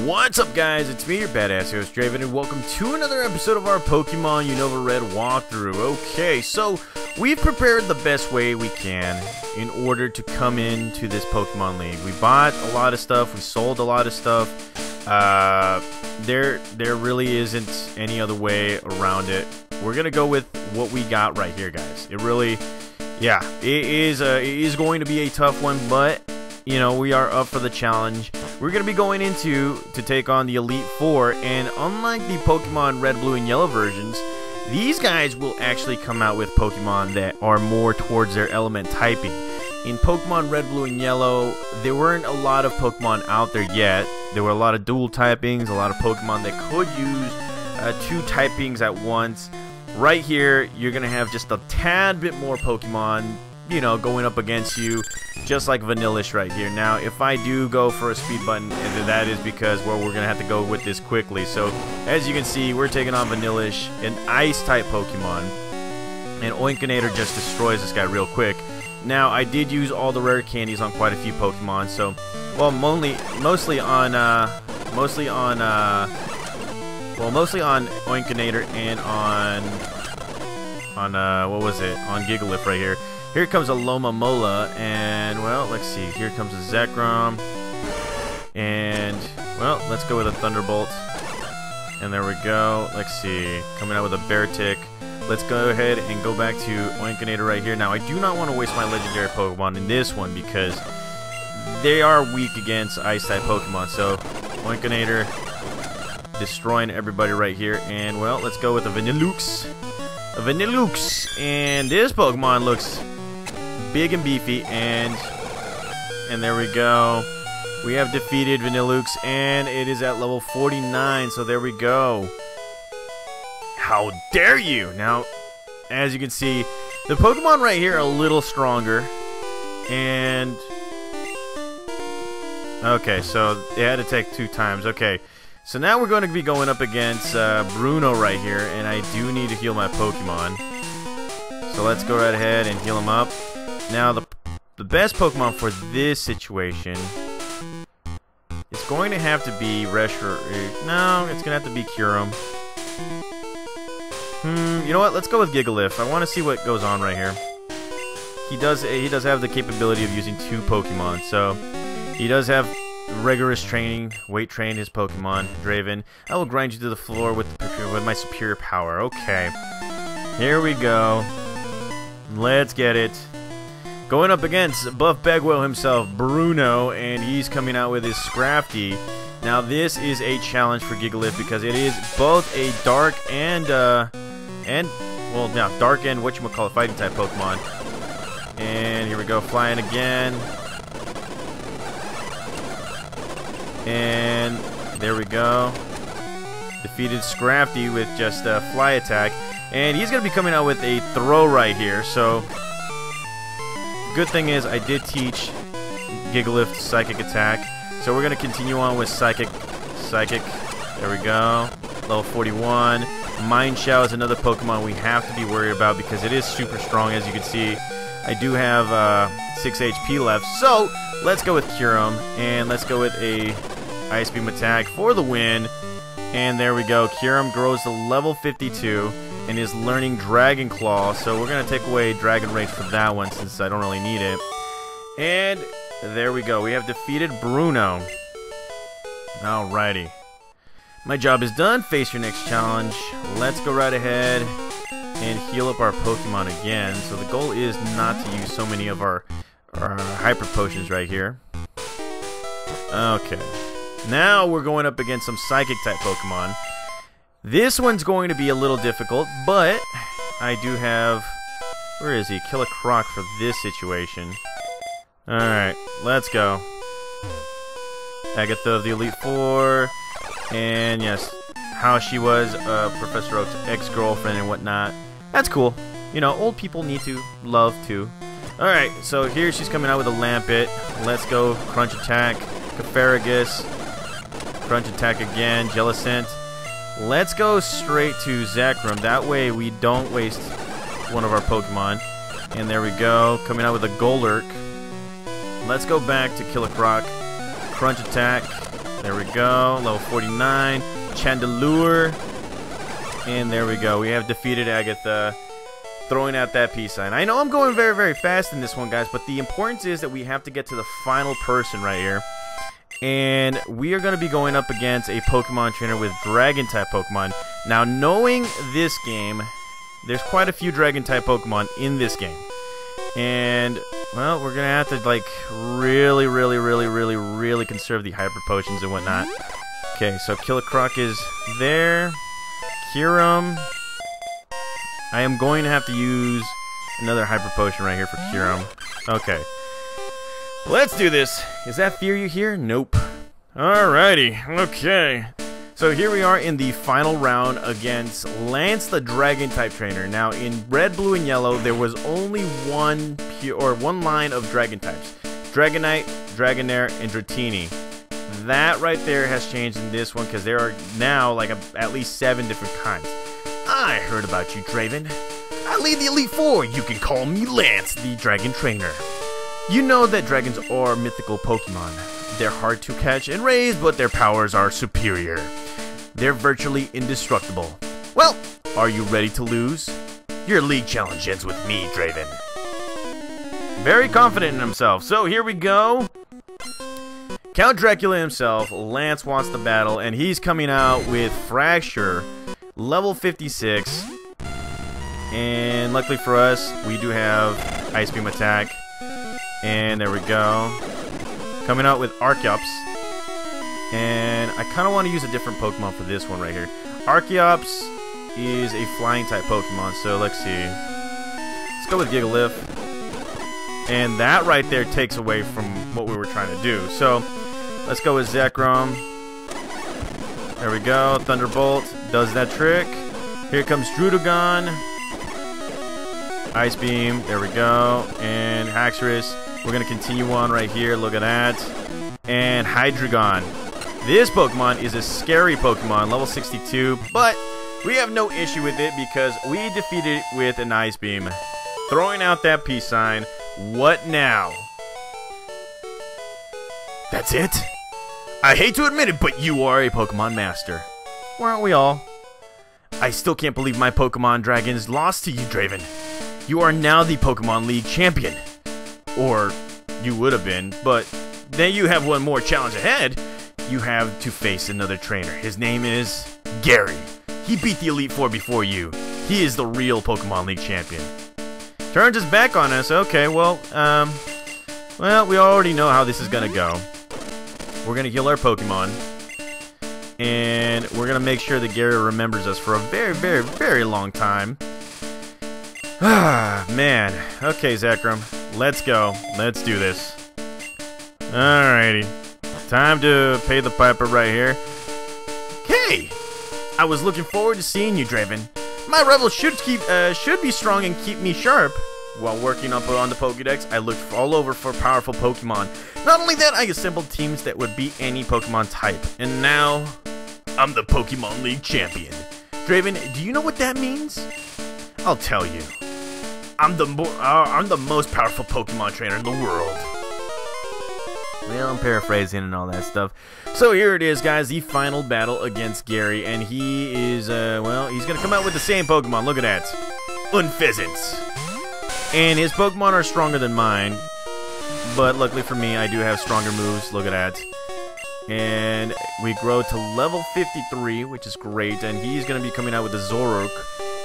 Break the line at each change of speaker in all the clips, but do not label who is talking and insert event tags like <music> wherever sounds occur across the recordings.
What's up guys, it's me, your badass host Draven, and welcome to another episode of our Pokemon Unova Red walkthrough. Okay, so we've prepared the best way we can in order to come into this Pokemon League. We bought a lot of stuff, we sold a lot of stuff. Uh, there, there really isn't any other way around it. We're gonna go with what we got right here, guys. It really, yeah, it is, uh, it is going to be a tough one, but you know, we are up for the challenge. We're going to be going into to take on the Elite Four, and unlike the Pokemon Red, Blue, and Yellow versions, these guys will actually come out with Pokemon that are more towards their element typing. In Pokemon Red, Blue, and Yellow, there weren't a lot of Pokemon out there yet. There were a lot of dual typings, a lot of Pokemon that could use uh, two typings at once. Right here, you're going to have just a tad bit more Pokemon you know, going up against you, just like Vanillish right here. Now, if I do go for a speed button, that is because, well, we're going to have to go with this quickly. So, as you can see, we're taking on Vanillish, an Ice-type Pokemon, and Oinkinator just destroys this guy real quick. Now, I did use all the rare candies on quite a few Pokemon, so, well, mostly, mostly on, uh, mostly on, uh, well, mostly on Oinkinator and on, on, uh, what was it, on Gigalith right here. Here comes a Alomomola, and, well, let's see. Here comes a Zekrom. And, well, let's go with a Thunderbolt. And there we go. Let's see. Coming out with a Beartic. Let's go ahead and go back to Oinkinator right here. Now, I do not want to waste my legendary Pokemon in this one because they are weak against Ice-type Pokemon. So, Oinkinator destroying everybody right here. And, well, let's go with a Vanillux. A Vanillux. And this Pokemon looks big and beefy, and and there we go. We have defeated Vanillux, and it is at level 49, so there we go. How dare you! Now, as you can see, the Pokemon right here are a little stronger, and... Okay, so they had to take two times. Okay, so now we're going to be going up against uh, Bruno right here, and I do need to heal my Pokemon. So let's go right ahead and heal him up. Now, the, the best Pokemon for this situation is going to have to be Reshiram. No, it's going to have to be Kyurem. Hmm, you know what? Let's go with Gigalith. I want to see what goes on right here. He does he does have the capability of using two Pokemon, so he does have rigorous training, weight train his Pokemon, Draven. I will grind you to the floor with, with my superior power. Okay. Here we go. Let's get it. Going up against Buff Bagwell himself, Bruno, and he's coming out with his Scrafty. Now this is a challenge for Gigalith because it is both a dark and, uh, and, well, now dark and what you call it, fighting type Pokemon. And here we go, flying again. And there we go. Defeated Scrafty with just a fly attack. And he's going to be coming out with a Throh right here, so Good thing is I did teach Gigalith Psychic Attack. So we're going to continue on with Psychic. Psychic. There we go. Level 41. Mienshao is another Pokemon we have to be worried about because it is super strong as you can see. I do have uh, 6 HP left. So let's go with Kyurem and let's go with a Ice Beam attack for the win. And there we go. Kyurem grows to level 52 and is learning Dragon Claw, so we're going to take away Dragon Rage for that one since I don't really need it. And there we go. We have defeated Bruno. Alrighty. My job is done. Face your next challenge. Let's go right ahead and heal up our Pokemon again. So the goal is not to use so many of our, our Hyper Potions right here. Okay. Now we're going up against some Psychic-type Pokemon. This one's going to be a little difficult, but I do have... Where is he? Killer Croc for this situation. Alright, let's go. Agatha of the Elite Four. And yes, how she was uh, Professor Oak's ex-girlfriend and whatnot. That's cool. You know, old people need to love too. Alright, so here she's coming out with a Lampent. Let's go. Crunch Attack. Cofagrigus. Crunch Attack again. Jellicent. Let's go straight to Zekrom. That way we don't waste one of our Pokemon. And there we go. Coming out with a Golurk. Let's go back to Killer Croc. Crunch Attack. There we go. Level 49. Chandelure. And there we go. We have defeated Agatha. Throwing out that peace sign. I know I'm going very, very fast in this one, guys, but the importance is that we have to get to the final person right here. And we are going to be going up against a Pokemon trainer with Dragon-type Pokemon. Now, knowing this game, there's quite a few Dragon-type Pokemon in this game. And, well, we're going to have to, like, really, really, really, really, really conserve the Hyper Potions and whatnot. Okay, so Killer Croc is there. Kyurem. I am going to have to use another Hyper Potion right here for Kyurem. Okay. Let's do this. Is that Fear you hear? Nope. Alrighty, okay. So here we are in the final round against Lance the Dragon type trainer. Now in red, blue, and yellow, there was only one pure or one line of dragon types. Dragonite, Dragonair, and Dratini. That right there has changed in this one because there are now like a, at least seven different kinds. I heard about you, Draven. I lead the Elite Four. You can call me Lance, the Dragon Trainer. You know that dragons are mythical Pokemon. They're hard to catch and raise, but their powers are superior. They're virtually indestructible. Well, are you ready to lose? Your league challenge ends with me, Draven. Very confident in himself, so here we go. Count Dracula himself, Lance wants the battle, and he's coming out with Fraxure, level 56. And luckily for us, we do have Ice Beam attack. And there we go. Coming out with Archeops. And I kind of want to use a different Pokemon for this one right here. Archeops is a flying type Pokemon, so let's see. Let's go with Gigalith. And that right there takes away from what we were trying to do. So let's go with Zekrom. There we go. Thunderbolt does that trick. Here comes Druddigon. Ice Beam. There we go. And Haxorus. We're going to continue on right here. Look at that. And Hydreigon. This Pokemon is a scary Pokemon, level 62, but we have no issue with it because we defeated it with an Ice Beam. Throwing out that peace sign. What now? That's it? I hate to admit it, but you are a Pokemon Master. Weren't we all? I still can't believe my Pokemon Dragons lost to you, Draven. You are now the Pokemon League champion. Or you would have been, but then you have one more challenge ahead. You have to face another trainer. His name is Gary. He beat the Elite Four before you. He is the real Pokemon League champion. Turns his back on us. Okay, well, um, well, we already know how this is gonna go. We're gonna heal our Pokemon, and we're gonna make sure that Gary remembers us for a very, very, very long time. Ah, man. Okay, Zekrom. Let's go. Let's do this. Alrighty. Time to pay the piper right here. Okay. I was looking forward to seeing you, Draven. My rival should keep uh, should be strong and keep me sharp. While working up on the Pokedex, I looked all over for powerful Pokemon. Not only that, I assembled teams that would beat any Pokemon type. And now, I'm the Pokemon League champion. Draven, do you know what that means? I'll tell you. I'm the uh, I'm the most powerful Pokemon trainer in the world. Well, I'm paraphrasing and all that stuff. So here it is, guys, the final battle against Gary, and he is, uh, well, he's gonna come out with the same Pokemon. Look at that, Unfezant. And his Pokemon are stronger than mine, but luckily for me, I do have stronger moves. Look at that. And we grow to level 53, which is great, and he's gonna be coming out with the Zoroark.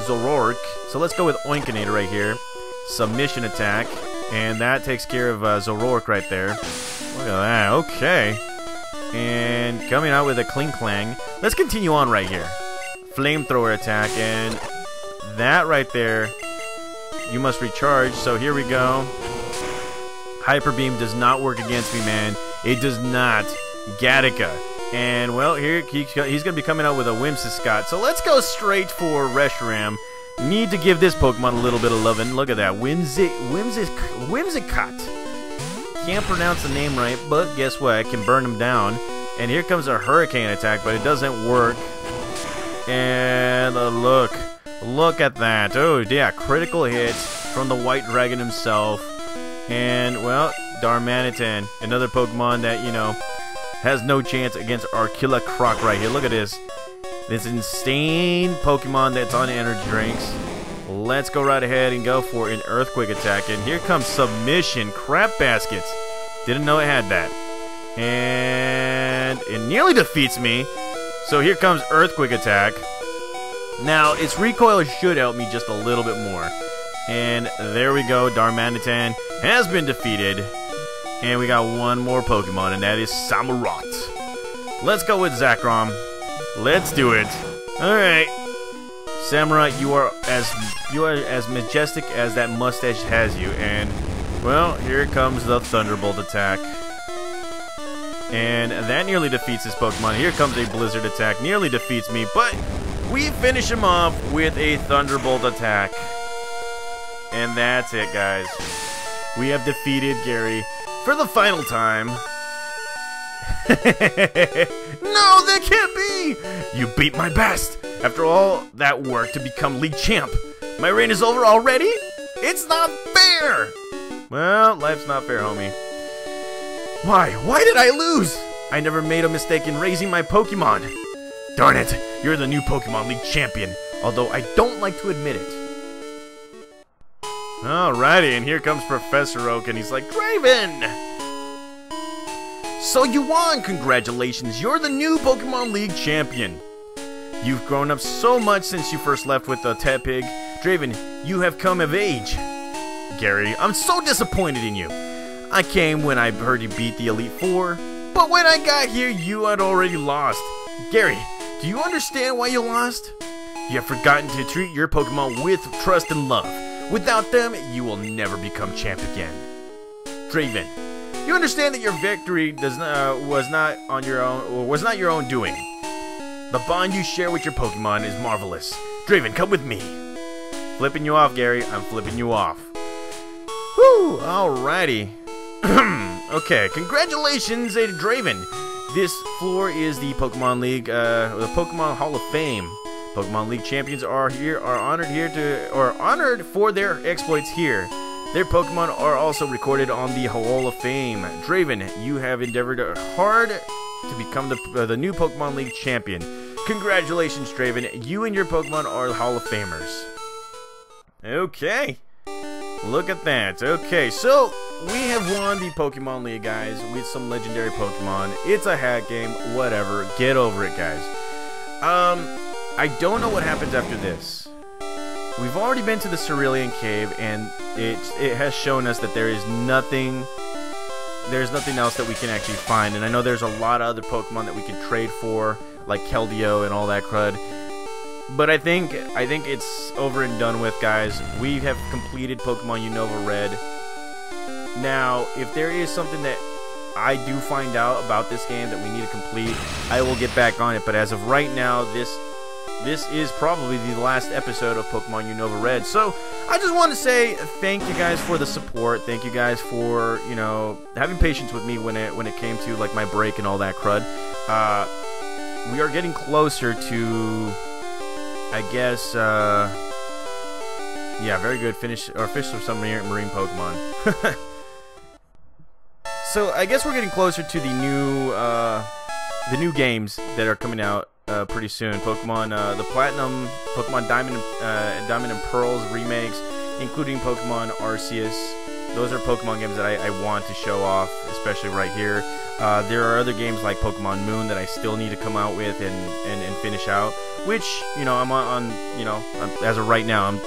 Zoroark. So let's go with Oinkinator right here. Submission attack. And that takes care of uh, Zoroark right there. Look at that. Okay. And coming out with a Klinklang. Let's continue on right here. Flamethrower attack. And that right there, you must recharge. So here we go. Hyper Beam does not work against me, man. It does not. Gattaca. And, well, here he's going to be coming out with a Whimsicott. So let's go straight for Reshiram. Need to give this Pokemon a little bit of loving. Look at that. Whimsic, Whimsicott. Can't pronounce the name right, but guess what? I can burn him down. And here comes a Hurricane attack, but it doesn't work. And uh, look. Look at that. Oh, yeah. Critical hit from the White Dragon himself. And, well, Darmanitan. Another Pokemon that, you know, has no chance against our Killer Croc right here. Look at this. This insane Pokemon that's on energy drinks. Let's go right ahead and go for an Earthquake attack. And here comes Submission. Crap Baskets. Didn't know it had that. And it nearly defeats me. So here comes Earthquake attack. Now, its recoil should help me just a little bit more. And there we go. Darmanitan has been defeated. And we got one more Pokemon, and that is Samurott. Let's go with Zekrom. Let's do it. Alright. Samurott, you are as you are as majestic as that mustache has you, and well, here comes the Thunderbolt attack. And that nearly defeats this Pokemon. Here comes a Blizzard attack. Nearly defeats me, but we finish him off with a Thunderbolt attack. And that's it, guys. We have defeated Gary for the final time. <laughs> no, that can't be! You beat my best! After all that work to become league champ, my reign is over already? It's not fair! Well, life's not fair, homie. Why? Why did I lose? I never made a mistake in raising my Pokemon. Darn it, you're the new Pokemon League champion, although I don't like to admit it. Alrighty, and here comes Professor Oak, and he's like, Draven! So you won! Congratulations, you're the new Pokemon League champion! You've grown up so much since you first left with the Tepig. Draven, you have come of age. Gary, I'm so disappointed in you. I came when I heard you beat the Elite Four, but when I got here, you had already lost. Gary, do you understand why you lost? You have forgotten to treat your Pokemon with trust and love. Without them, you will never become champ again. Draven, you understand that your victory does not, was not on your own or was not your own doing. The bond you share with your Pokemon is marvelous. Draven, come with me. Flipping you off, Gary. I'm flipping you off. Whew, alrighty. <clears throat> okay, congratulations, Draven. This floor is the Pokemon League, uh, the Pokemon Hall of Fame. Pokemon League champions are here are honored here to or honored for their exploits here. Their Pokemon are also recorded on the Hall of Fame. Draven, you have endeavored hard to become the uh, the new Pokemon League champion. Congratulations, Draven. You and your Pokemon are Hall of Famers. Okay. Look at that. Okay, so we have won the Pokemon League, guys, with some legendary Pokemon. It's a hack game, whatever. Get over it, guys. Um, I don't know what happens after this. We've already been to the Cerulean Cave, and it it has shown us that there is nothing. There's nothing else that we can actually find, and I know there's a lot of other Pokemon that we can trade for, like Keldeo and all that crud. But I think I think it's over and done with, guys. We have completed Pokemon Unova Red. Now, if there is something that I do find out about this game that we need to complete, I will get back on it. But as of right now, this this is probably the last episode of Pokemon Unova Red. So I just want to say thank you guys for the support. Thank you guys for you know having patience with me when it when it came to like my break and all that crud. Uh, we are getting closer to, I guess. Uh, yeah, very good. Finish or fish some marine, marine Pokemon. <laughs> so I guess we're getting closer to the new uh, the new games that are coming out uh, pretty soon. Pokemon, uh, the Platinum, Pokemon Diamond, uh, Diamond and Pearls remakes, including Pokemon Arceus. Those are Pokemon games that I, I want to show off, especially right here. Uh, there are other games like Pokemon Moon that I still need to come out with and, and, and finish out, which, you know, I'm on, on you know, as of right now, I'm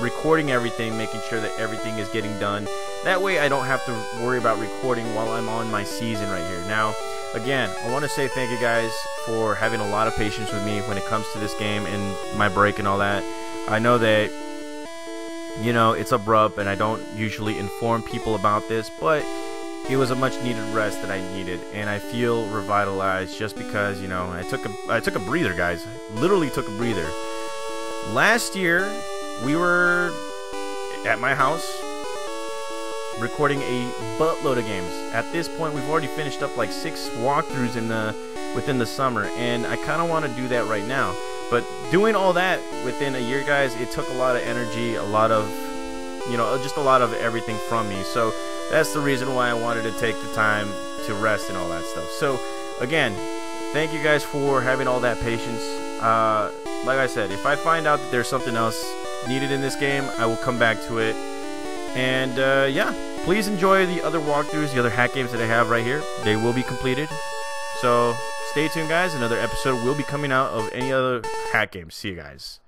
recording everything, making sure that everything is getting done. That way I don't have to worry about recording while I'm on my season right here. Now, again, I want to say thank you guys for having a lot of patience with me when it comes to this game and my break and all that. I know that, you know, it's abrupt and I don't usually inform people about this, but it was a much needed rest that I needed, and I feel revitalized just because, you know, I took a, I took a breather, guys. Literally took a breather. Last year, we were at my house recording a buttload of games. At this point, we've already finished up like six walkthroughs in the within the summer, and I kind of want to do that right now. But doing all that within a year, guys, it took a lot of energy, a lot of, you know, just a lot of everything from me. So that's the reason why I wanted to take the time to rest and all that stuff. So, again, thank you guys for having all that patience. Uh, like I said, if I find out that there's something else needed in this game, I will come back to it. And uh, yeah, please enjoy the other walkthroughs, the other hack games that I have right here. They will be completed. So stay tuned, guys. Another episode will be coming out of any other hack games. See you guys.